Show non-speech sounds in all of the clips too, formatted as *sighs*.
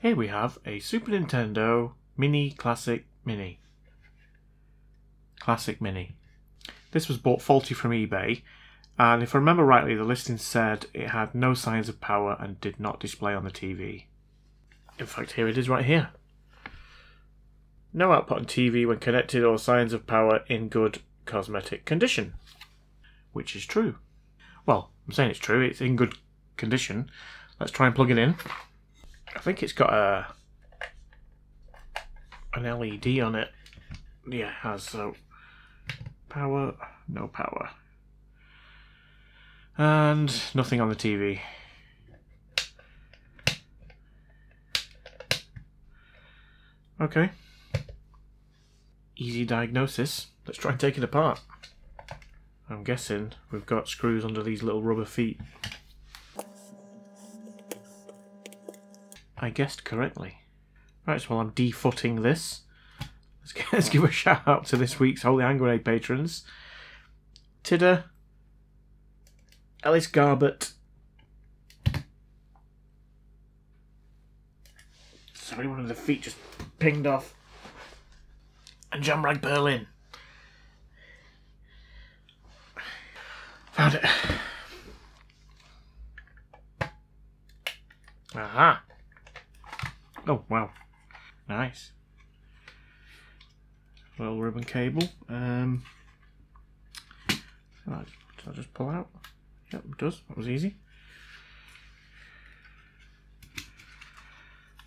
Here we have a Super Nintendo Mini Classic Mini. Classic Mini. This was bought faulty from eBay, and if I remember rightly, the listing said it had no signs of power and did not display on the TV. In fact, here it is right here. No output on TV when connected or signs of power in good cosmetic condition. Which is true. Well, I'm saying it's true, it's in good condition. Let's try and plug it in. I think it's got a an LED on it. Yeah, it has so power, no power. And nothing on the TV. Okay. Easy diagnosis. Let's try and take it apart. I'm guessing we've got screws under these little rubber feet. I guessed correctly. Right, so while I'm defooting this, let's, g- *laughs* let's give a shout out to this week's Holy Hand Grenade patrons. Tidder, Ellis Garbett, sorry, one of the feet just pinged off, and John Rag Berlin. Found it. *sighs* Aha. Oh, wow. Nice. Little ribbon cable. Um, so I'll just pull out. Yep, it does. That was easy.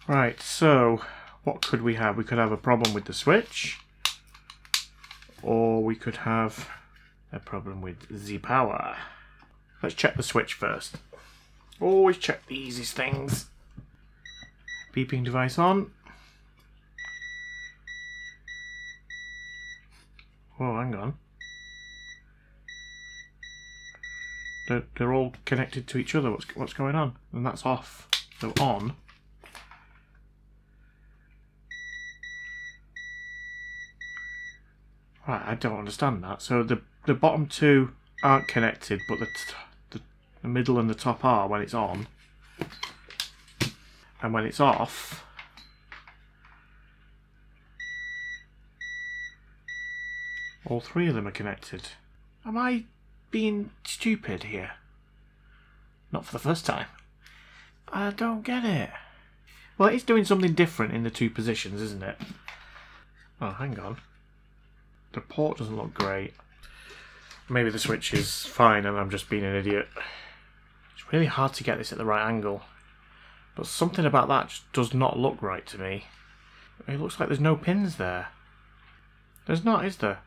Right, so what could we have? We could have a problem with the switch, or we could have a problem with the power. Let's check the switch first. Always check the easiest things. Beeping device on. Whoa, hang on. They're, they're all connected to each other. What's what's going on? And that's off. So on. Right, I don't understand that. So the the bottom two aren't connected, but the the, the middle and the top are when it's on, and when it's off. All three of them are connected. Am I being stupid here? Not for the first time. I don't get it. Well, it's doing something different in the two positions, isn't it? Oh, hang on. The port doesn't look great. Maybe the switch is fine and I'm just being an idiot. It's really hard to get this at the right angle. But something about that just does not look right to me. It looks like there's no pins there. There's not, is there?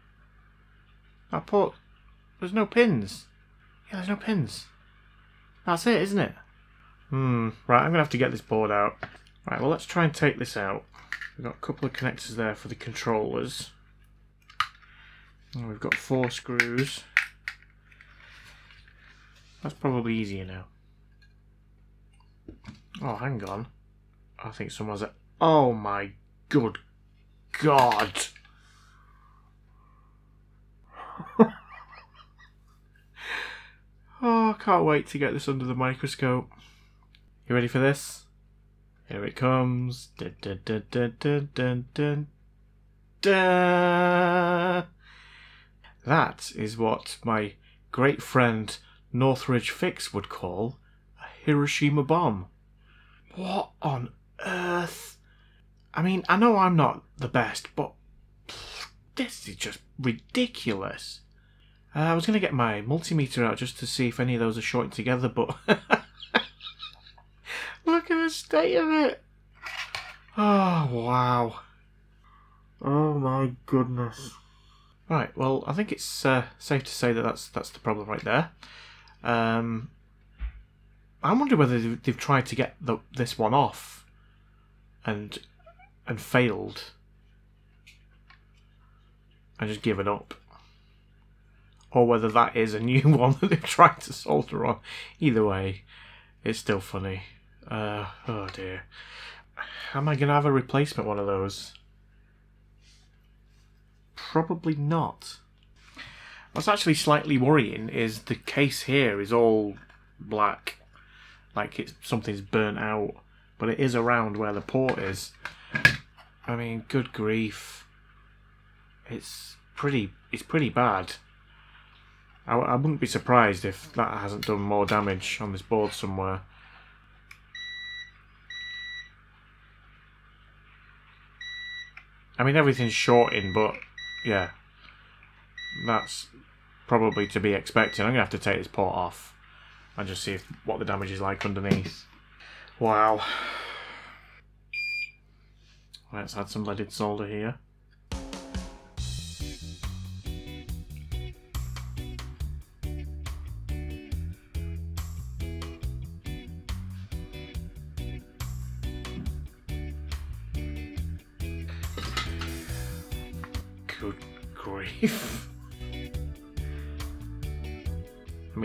That port... There's no pins. Yeah, there's no pins. That's it, isn't it? Hmm, right, I'm going to have to get this board out. Right, well, let's try and take this out. We've got a couple of connectors there for the controllers. And we've got four screws. That's probably easier now. Oh, hang on. I think someone's at. Oh my good God! *laughs* oh, I can't wait to get this under the microscope. You ready for this? Here it comes. Dun, dun, dun, dun, dun, dun, dun, dun. That is what my great friend Northridge Fix would call a Hiroshima bomb. What on earth? I mean, I know I'm not the best, but this is just ridiculous. Uh, I was going to get my multimeter out just to see if any of those are shorting together, but *laughs* look at the state of it. Oh, wow. Oh my goodness. Right, well, I think it's uh, safe to say that that's that's the problem right there. Um, I wonder whether they've, they've tried to get the, this one off, and and failed, and just given up, or whether that is a new *laughs* one that they've tried to solder on. Either way, it's still funny. Uh, oh dear, am I gonna have a replacement one of those? Probably not. What's actually slightly worrying is the case here is all black, like it's something's burnt out, but it is around where the port is. I mean, good grief. It's pretty, it's pretty bad. I, I wouldn't be surprised if that hasn't done more damage on this board somewhere. I mean, everything's shorting, but yeah, that's probably to be expected. I'm going to have to take this port off and just see if, what the damage is like underneath. Wow. Let's add some leaded solder here.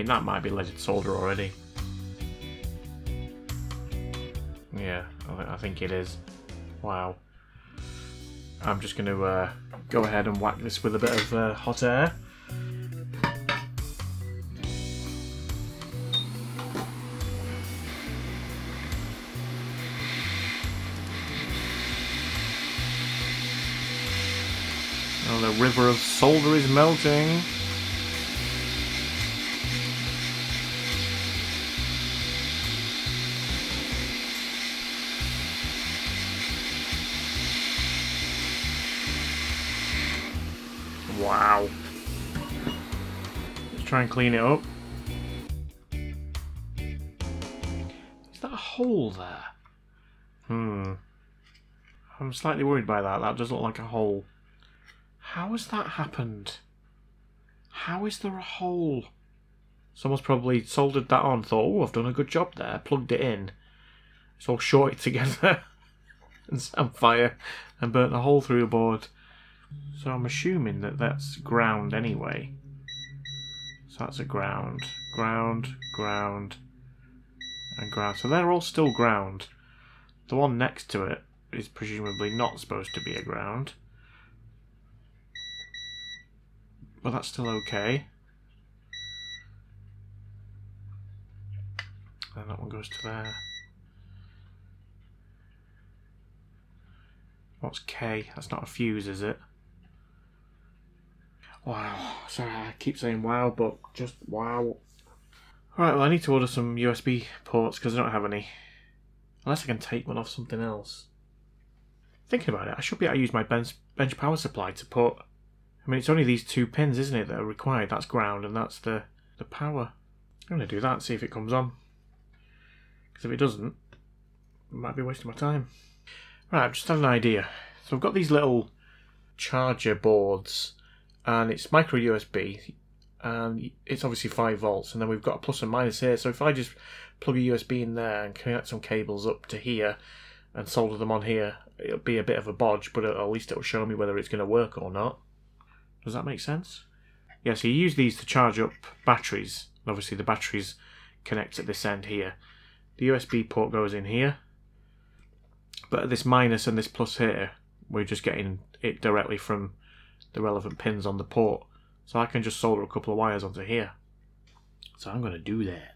That might be leaded solder already. Yeah, I, I think it is. Wow. I'm just going to uh, go ahead and whack this with a bit of uh, hot air. Oh, the river of solder is melting. Wow. Let's try and clean it up. Is that a hole there? Hmm. I'm slightly worried by that. That does look like a hole. How has that happened? How is there a hole? Someone's probably soldered that on, thought, oh, I've done a good job there, plugged it in. It's all shorted *laughs* together and set fire and burnt a hole through the board. So I'm assuming that that's ground anyway. So that's a ground, ground, ground, and ground. So they're all still ground. The one next to it is presumably not supposed to be a ground. But that's still okay. And that one goes to there. What's K? That's not a fuse, is it? Wow. Sorry, I keep saying wow, but just wow. Alright, well, I need to order some USB ports because I don't have any. Unless I can take one off something else. Thinking about it, I should be able to use my bench, bench power supply to put. I mean, it's only these two pins, isn't it, that are required? That's ground and that's the, the power. I'm going to do that and see if it comes on. Because if it doesn't, I might be wasting my time. Right, I've just had an idea. So I've got these little charger boards and it's micro USB and it's obviously 5 volts and then we've got a plus and minus here. So if I just plug a USB in there and connect some cables up to here and solder them on here it'll be a bit of a bodge but at least it'll show me whether it's going to work or not. Does that make sense? Yeah so you use these to charge up batteries. Obviously the batteries connect at this end here. The USB port goes in here but at this minus and this plus here we're just getting it directly from the relevant pins on the port. So I can just solder a couple of wires onto here. So I'm going to do that.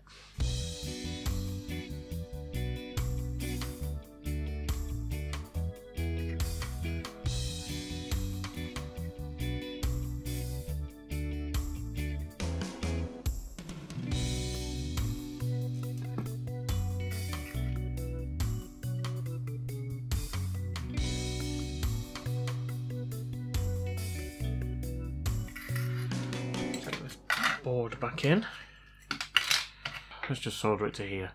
Board back in. Let's just solder it to here.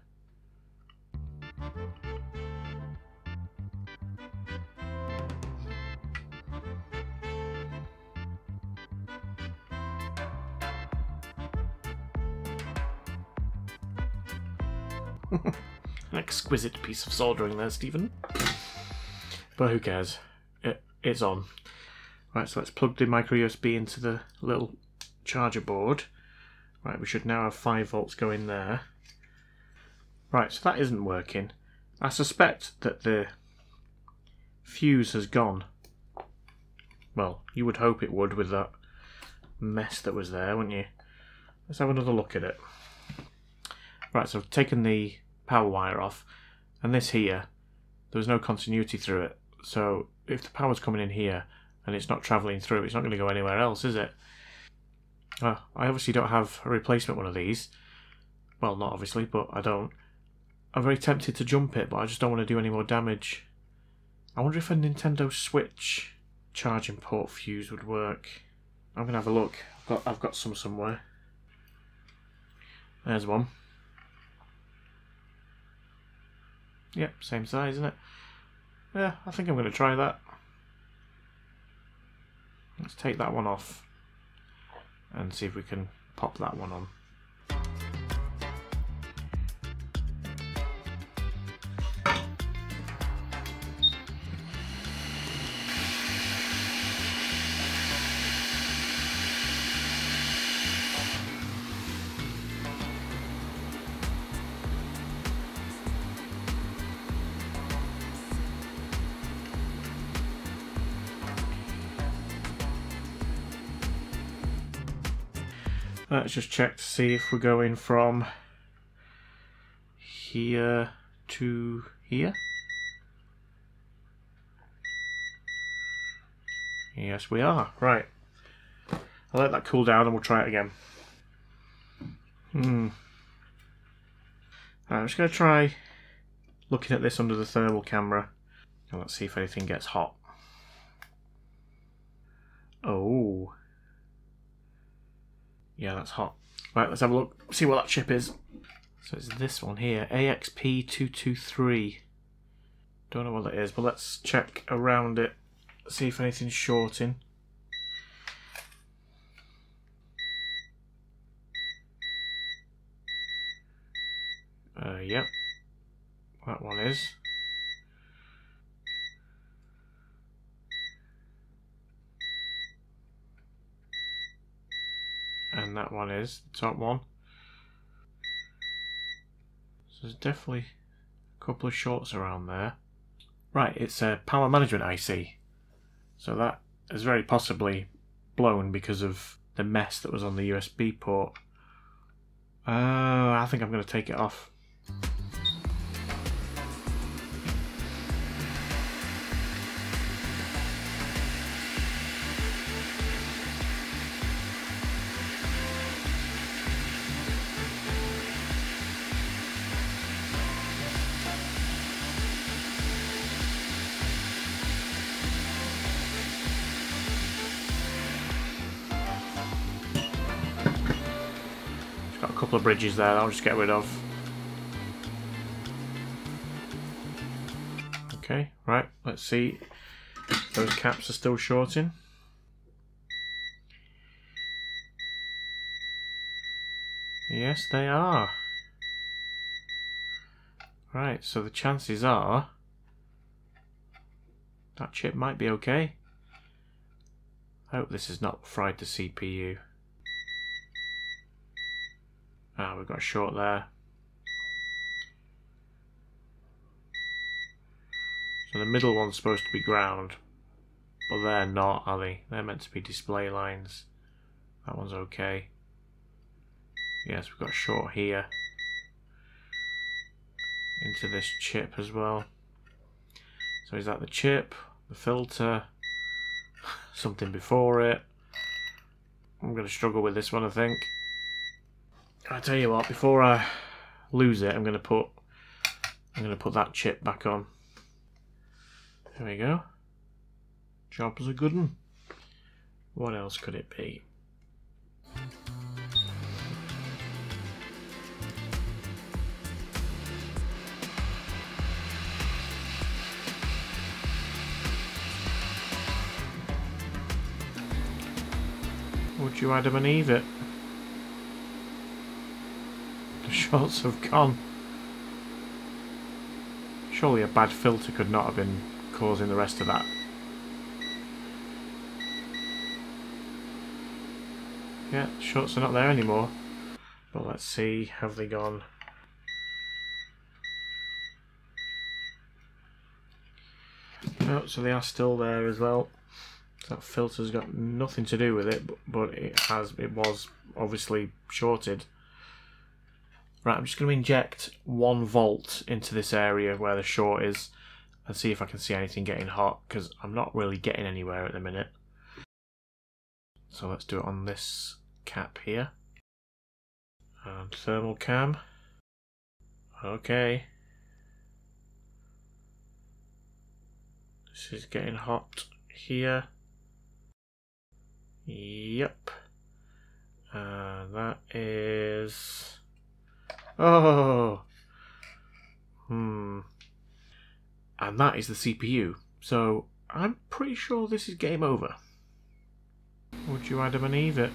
*laughs* An exquisite piece of soldering there, Stephen. But who cares? It, it's on. Right, so let's plug the micro USB into the little charger board. Right, we should now have 5 volts going there. Right, so that isn't working. I suspect that the fuse has gone. Well, you would hope it would with that mess that was there, wouldn't you? Let's have another look at it. Right, so I've taken the power wire off And this here, there was no continuity through it. So if the power's coming in here and it's not travelling through, it's not going to go anywhere else, is it? Uh, I obviously don't have a replacement one of these. Well, not obviously, but I don't. I'm very tempted to jump it, but I just don't want to do any more damage. I wonder if a Nintendo Switch charging port fuse would work. I'm gonna have a look. I've got I've got some somewhere. There's one. Yep, same size, isn't it? Yeah, I think I'm gonna try that. Let's take that one off and see if we can pop that one on. Let's just check to see if we're going from here to here. Yes, we are. Right. I'll let that cool down and we'll try it again. Hmm. Right, I'm just going to try looking at this under the thermal camera. And let's see if anything gets hot. Oh. Yeah, that's hot. Right, let's have a look, see what that chip is. So it's this one here, AXP223. Don't know what that is, but let's check around it, see if anything's shorting. Uh, yep, that one is. That one is the top one. So there's definitely a couple of shorts around there. Right, it's a power management IC. So that is very possibly blown because of the mess that was on the USB port. Oh, I think I'm going to take it off. Couple of bridges there I'll just get rid of. Okay, right, let's see. Those caps are still shorting. Yes, they are. Right, so the chances are that chip might be okay. I hope this has not fried the CPU. Ah, we've got a short there. So the middle one's supposed to be ground, but they're not, are they? They're meant to be display lines. That one's okay. Yes, we've got short here. Into this chip as well. So is that the chip, the filter, *laughs* something before it? I'm going to struggle with this one, I think. I tell you what, before I lose it, I'm gonna put I'm gonna put that chip back on. There we go. Job was a good one. What else could it be? Would you Adam and Eve it? The shorts have gone. Surely a bad filter could not have been causing the rest of that. Yeah, shorts are not there anymore. But let's see, have they gone? No, so they are still there as well. That filter's got nothing to do with it, but it has. It was obviously shorted. Right, I'm just going to inject one volt into this area where the short is and see if I can see anything getting hot because I'm not really getting anywhere at the minute. So let's do it on this cap here. And thermal cam. Okay. This is getting hot here. Yep. And that is... Oh! Hmm. And that is the CPU. So I'm pretty sure this is game over. Would you Adam and Eve it?